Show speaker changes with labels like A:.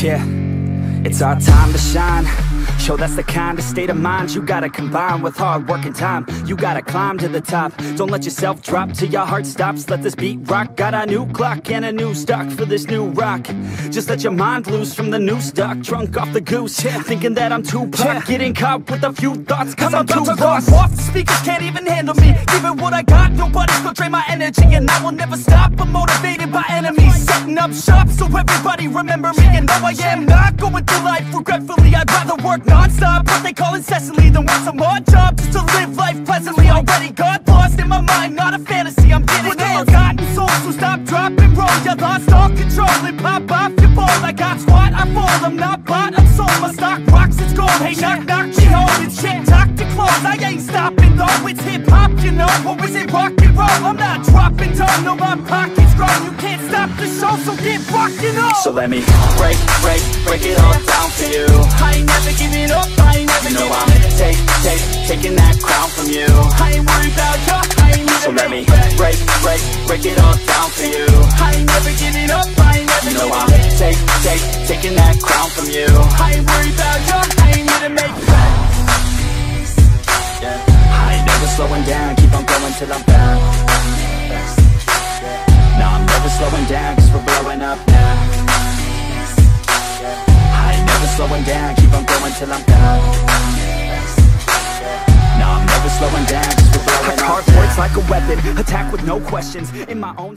A: Yeah, it's our time to shine. Show that's the kind of state of mind You gotta combine with hard work and time. You gotta climb to the top. Don't let yourself drop till your heart stops. Let this beat rock. Got a new clock and a new stock for this new rock. Just let your mind loose from the new stock. Drunk off the goose, yeah. thinking that I'm too pop. Yeah. Getting caught with a few thoughts. Cause, I'm, I'm too lost. off The speakers. Can't even handle me. Giving what I got, nobody's gonna drain my energy. And I will never stop, I'm motivated by Setting up shop so everybody remember me. And though I am not going through life regretfully. I'd rather work non-stop What they call incessantly Than want some more job Just to live life pleasantly. Already got lost in my mind Not a fantasy, I'm getting With all forgotten souls So stop, drop, and roll You lost all control And pop off your ball. I got squat, I fall I'm not bought, I'm sold. My stock rocks, it's gold. Hey, knock, knock, she holding shit Talk to close. I ain't stopping though It's hip-hop, you know. Or is it rock and roll? I'm not dropping down No, my pocket's grown. You can't stop the show So get rockin' up. So let me break, break, break it all down for you. I ain't never giving up, I ain't never You know I'm take, take, taking that crown from you. I ain't worried about you, I ain't need So let me break, break, break it all down for you. I ain't never giving up, I ain't never You know I'm take, take, taking that crown from you. I ain't worried about you, I ain't need to make yeah. I ain't never slowing down, keep on going till I'm found No, I'm never slowing down, cause we're blowing up now. Slowing down, keep on going till I'm down No, I'm never slowing down, cause we're blowing I carve words like a weapon, attack with no questions. In my own